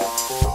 you.